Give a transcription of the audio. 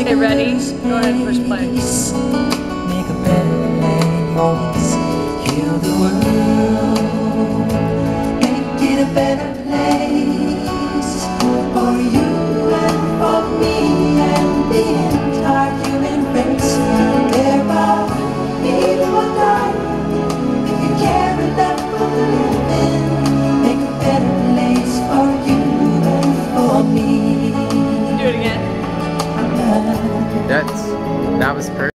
Get you ready? Go ahead, first play. Make a better place. Heal the world. Make it a better place. That's, that was perfect.